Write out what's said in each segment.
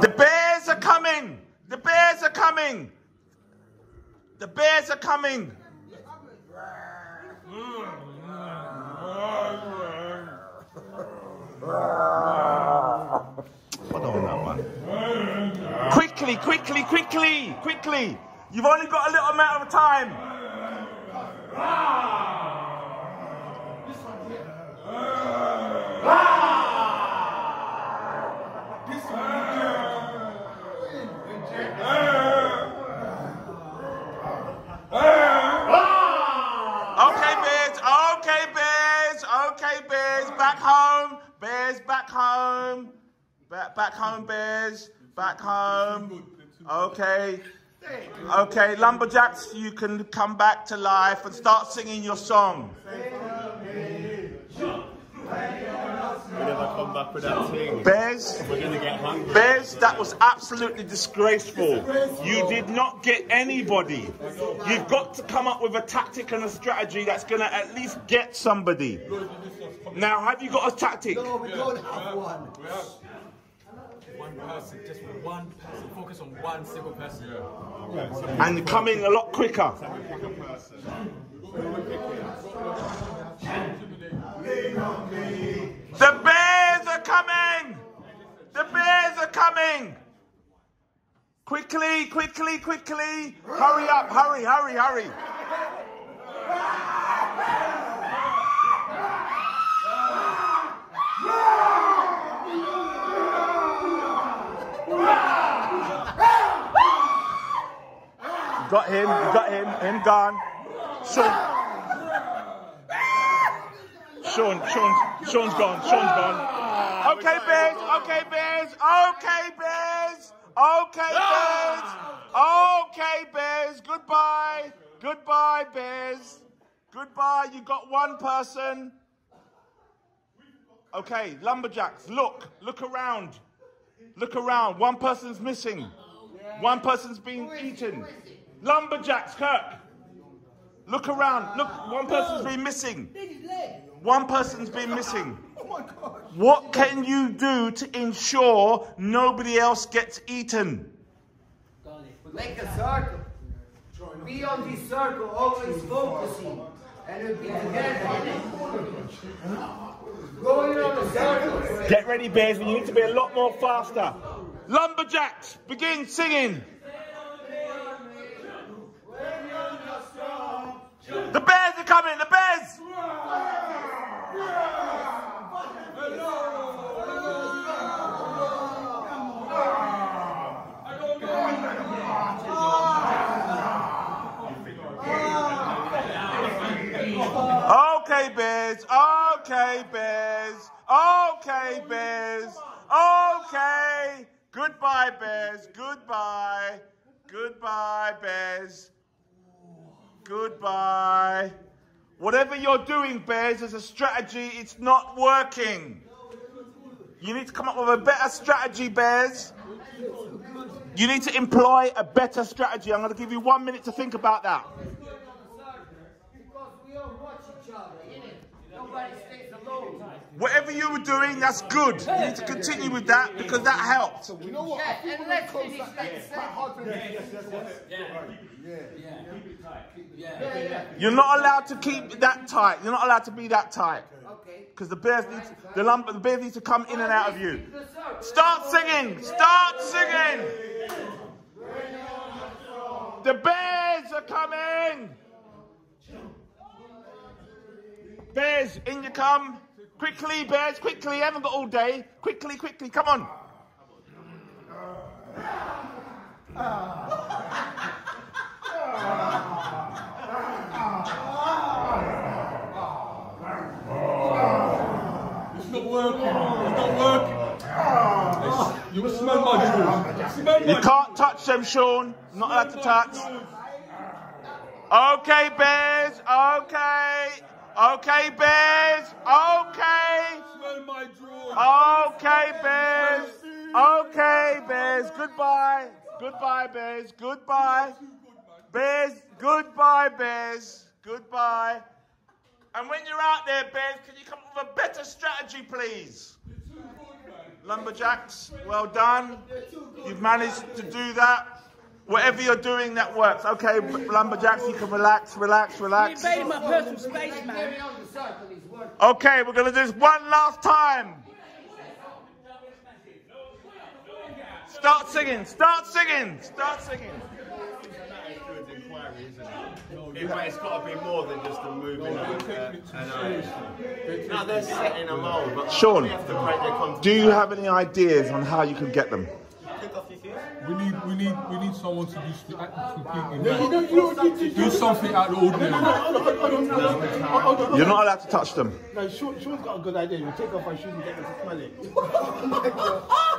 The bears are coming. The bears are coming. The bears are coming. Hold on. Quickly, quickly, quickly, quickly. You've only got a little amount of time. Back, back home, Bears. Back home. Okay. Okay, Lumberjacks, you can come back to life and start singing your song. We never come back with that thing. Bears, We're gonna get hungry. Bears, that was absolutely disgraceful. You did not get anybody. You've got to come up with a tactic and a strategy that's going to at least get somebody. Now, have you got a tactic? No, we don't have one. One person, just one person. Focus on one single person. And coming a lot quicker. The Bears are coming! The Bears are coming! Quickly, quickly, quickly! Hurry up, hurry, hurry, hurry! Got him, got him, him gone. Sean. Sean, Sean's, Sean's gone, Sean's gone. Okay, Bears, okay, Bears, okay, Bears, okay, Bears, okay, Bears, goodbye, goodbye, Bears, goodbye, you got one person. Okay, Lumberjacks, look, look around, look around, one person's missing, one person's being eaten. Lumberjacks, Kirk, look around, look, one person's been missing. One person's been missing. Oh what can you do to ensure nobody else gets eaten? Make a circle. Be on this circle, always focusing. And it'll be together. Going on a circle. Get ready, Bears. We need to be a lot more faster. Lumberjacks, begin singing. The Bears are coming. The Bears. Okay, Bears. Okay, Bears. Okay, Bears. Okay. Goodbye, Bears. Goodbye. Goodbye, Bears. Goodbye. Whatever you're doing, Bears, as a strategy, it's not working. You need to come up with a better strategy, Bears. You need to employ a better strategy. I'm going to give you one minute to think about that. Because we all watch each other, innit? Nobody stays alone. Whatever you were doing, that's good. You need to continue with that because that helped. You know what? I Yeah, think and when let's it comes finish, that, let's that hard thing, yes, yes, yes. Yeah, yeah. You're not allowed to keep that tight. You're not allowed to be that tight Okay. because the bears need to, the lump, the bears need to come in and out of you. Start singing. Start singing. The bears are coming. Bears, in you come. Quickly, bears, quickly. You haven't got all day. Quickly, quickly. Come on. It's not working. It's not working. You will smell my. Smell You can't touch them, Sean. Not allowed to touch. Okay, Bears. Okay. Okay, Bears. Okay. Smell my drool. Okay, Bears. Okay, Bears. Goodbye. Goodbye, Bears. Goodbye. Bears. Goodbye, Bears. Goodbye. And when you're out there, Bears, can you come up with a better strategy, please. Lumberjacks, well done. You've managed to do that. Whatever you're doing, that works. Okay, Lumberjacks, you can relax, relax, relax. You invaded my personal space, man. Carry on the circle is working. Okay, we're going to do this one last time. Start singing, start singing, start singing. Good it? It- but it's got to be more than just a moving of uh, an. No, they're setting a mould, but Sean, we have to break their confidence. Do you have any ideas on how you can get them? We need, we need, we need someone to do sp- act. Do something out of the ordinary. You're not allowed to touch them. No, Sean, Sean's got a good idea. You take off my shoes and get them to smell it.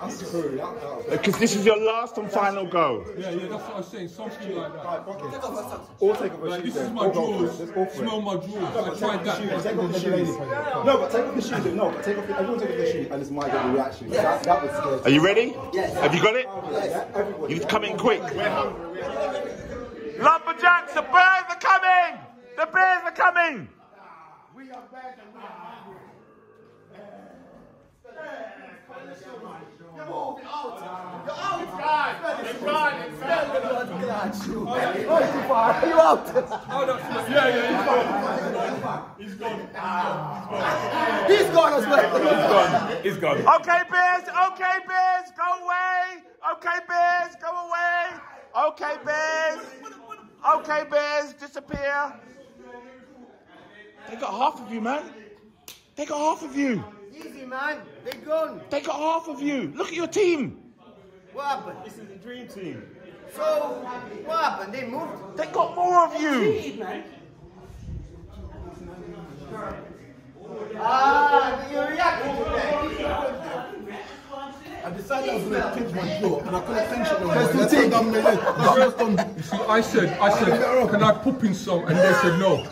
That's true. That, that. Because this is your last and final go. Yeah, yeah, that's what I was saying. Something like that. Or take off my Like, shoes. this is my Or go for it. drawers. Let's go for it. Smell my drawers. I tried that. Take off the shoes. No, but take off the shoes. No, but take off the, everyone take off their shoes and it's my good reaction. That, that would scare Are you ready? Yes. Have you got it? Yes, everybody. You need to come in quick. Lumberjacks, the bears are coming! The bears are coming! We are back and we are hungry. You're moving out. You're out. Right. It's right. It's right. You out? Oh, that's yeah, yeah, he's gone. He's gone as well. He's gone. Okay, bears, okay, bears, go away! Okay, bears, go away! Okay, bears! Okay, bears, disappear! They got half of you, man. They got half of you. Easy, man. They gone. They got half of you. Look at your team. What happened? This is the dream team. So, what happened? They moved. They got more of you. Ah, you reacted to that. I decided I was going to pinch my jaw and I couldn't pinch it no more. That's what I'm gonna do. My jaws You see, I said, I said, can I poop in some? And they said no.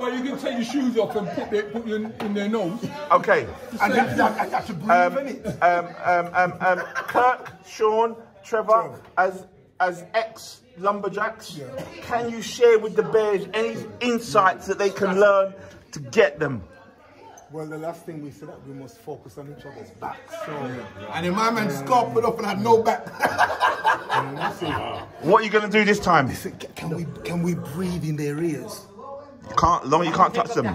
But you can take your shoes off and put, their, put them in their nose. Okay. And then I, I had to breathe Um, in it. um, um, um, um, Kirk, Sean, Trevor, as as ex lumberjacks, can you share with the Bears any insights that they can learn to get them? Well, the last thing we said that we must focus on each other's backs. So, and then my man scarped up and had no back. And What are you going to do this time? can we can we breathe in their ears? Can't long you can't touch them.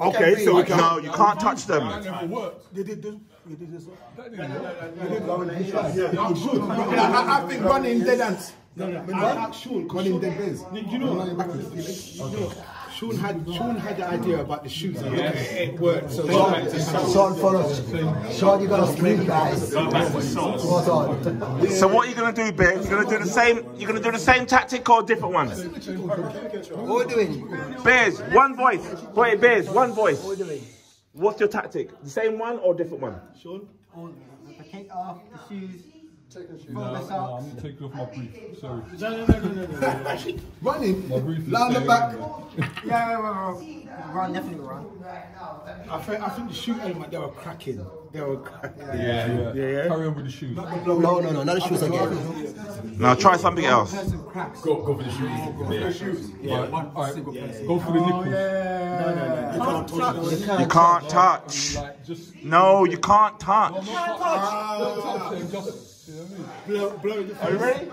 Okay, so we can. No, you can't touch them. That never worked. They did this. They did this. That didn't work. They did go in the inside. Yeah, yeah, good. I, I, I think running dead ants. No, no, no. I asked Sean, running dead bears. You know, Sean had Sean had the idea about the shoes and yeah. it worked. So Sean, follow. Sean, you got to scream, guys. Spot on. So what are you going to do, Bears? You're going to do the same. You're going to do the same tactic or a different one? What are we doing? Bears, one voice. Wait, Bears, one voice. What we doing? What's your tactic? The same one or different one? Sean. Oh, I take off the shoes. No, no, I'm going to take off my brief. Sorry. No, no, no, no, no. Running, My brief is lie on the back. in Yeah, run, run, definitely run. I think I think the shoe element they were cracking. They were cracking. Yeah, yeah. yeah. Carry on with the shoes. No, no, no, not the shoes again. Now try something else. Go, go for the shoes. Go for the shoes. Yeah. All right, go for the nipples. You can't touch. Like. No, you can't touch. Don't touch. Don't touch them. Just. You know what I? Blow, blow the Are you ready?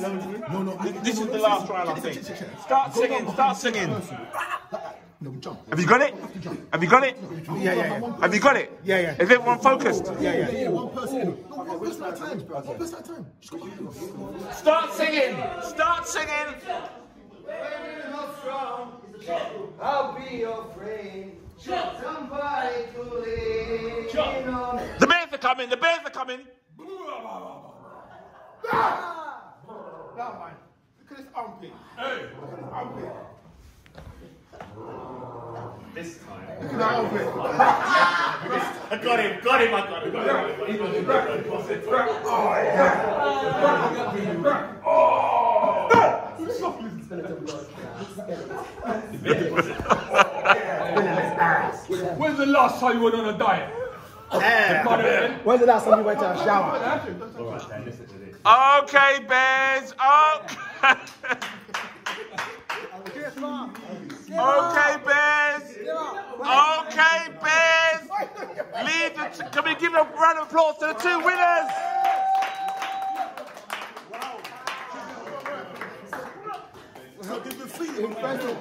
No, no. I, This is the last round, I think. Start singing, start singing. no, jump. Have you got it? Have you got it? Yeah, yeah, yeah. Have you got it? Yeah, yeah. Is everyone focused? Yeah, yeah. yeah. One person. No, one person at a time. One person at a time. Just go. Start singing. Start singing. When you're not strong, I'll be your friend. Somebody to lean on. The bears are coming. The bears are coming. No, man. Look at this armpit. Hey. Armpit. This time. Look at that armpit. I got him, got him, I got him. Got him. When's the last time you went on a diet? When's the last time you went to a shower? Okay, bears. Okay. okay, bears. Okay, bears. it. Can we give a round of applause to the two winners? Impressive.